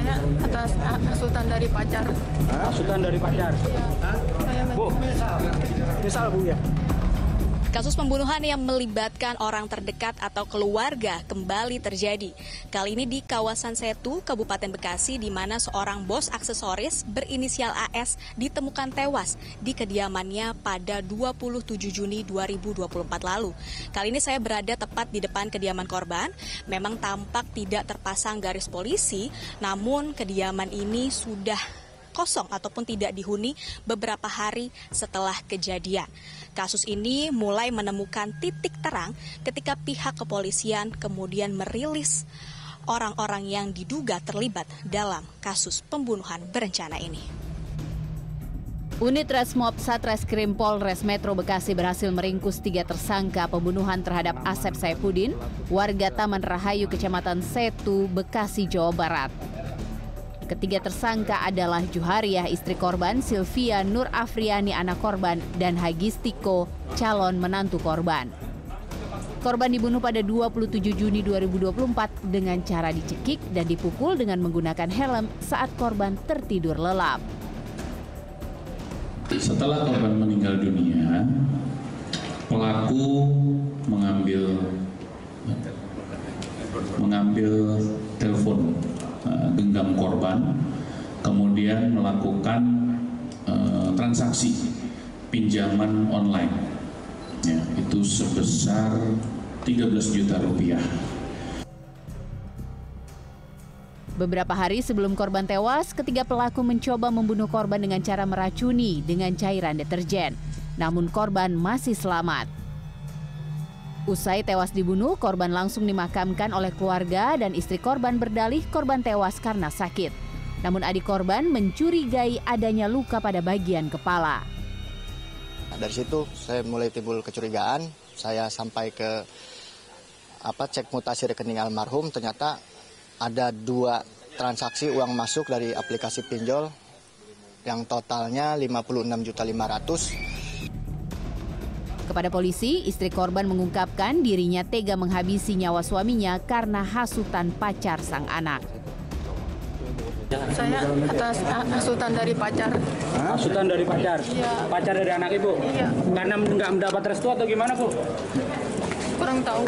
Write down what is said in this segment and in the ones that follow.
saya atas hasutan dari pacar. Hasutan dari pacar. Iya. Saya Bu, misal Bu ya. Kasus pembunuhan yang melibatkan orang terdekat atau keluarga kembali terjadi. Kali ini di kawasan Setu, Kabupaten Bekasi, di mana seorang bos aksesoris berinisial AS ditemukan tewas di kediamannya pada 27 Juni 2024 lalu. Kali ini saya berada tepat di depan kediaman korban. Memang tampak tidak terpasang garis polisi, namun kediaman ini sudah kosong ataupun tidak dihuni beberapa hari setelah kejadian. Kasus ini mulai menemukan titik terang ketika pihak kepolisian kemudian merilis orang-orang yang diduga terlibat dalam kasus pembunuhan berencana ini. Unit Resmob Satreskrim Polres Metro Bekasi berhasil meringkus tiga tersangka pembunuhan terhadap Asep Saipudin, warga Taman Rahayu, Kecamatan Setu, Bekasi, Jawa Barat. Ketiga tersangka adalah Juhariah istri korban, Sylvia Nur Afriani anak korban, dan Hagistiko calon menantu korban. Korban dibunuh pada 27 Juni 2024 dengan cara dicekik dan dipukul dengan menggunakan helm saat korban tertidur lelap. Setelah korban meninggal dunia, pelaku mengambil mengambil telepon genggam korban, kemudian melakukan uh, transaksi pinjaman online. Ya, itu sebesar 13 juta rupiah. Beberapa hari sebelum korban tewas, ketiga pelaku mencoba membunuh korban dengan cara meracuni dengan cairan deterjen. Namun korban masih selamat. Usai tewas dibunuh, korban langsung dimakamkan oleh keluarga dan istri korban berdalih korban tewas karena sakit. Namun adik korban mencurigai adanya luka pada bagian kepala. Dari situ saya mulai timbul kecurigaan, saya sampai ke apa cek mutasi rekening almarhum, ternyata ada dua transaksi uang masuk dari aplikasi pinjol yang totalnya 56.500 Kepada polisi, istri korban mengungkapkan dirinya tega menghabisi nyawa suaminya karena hasutan pacar sang anak. Saya atas hasutan dari pacar. Hasutan dari pacar. Iya. Pacar dari anak ibu. Iya. Karena nggak mendapat restu atau gimana bu? Kurang tahu.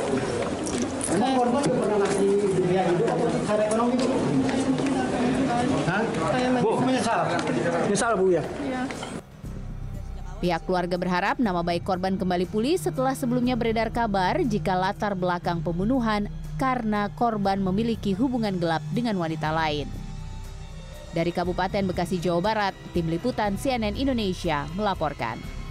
Emang korban pernah ngasih biaya hidup atau secara ekonomi bu? Saya Bu, misal, misal bu ya. Iya. Pihak keluarga berharap nama baik korban kembali pulih setelah sebelumnya beredar kabar jika latar belakang pembunuhan karena korban memiliki hubungan gelap dengan wanita lain. Dari Kabupaten Bekasi, Jawa Barat, Tim Liputan CNN Indonesia melaporkan.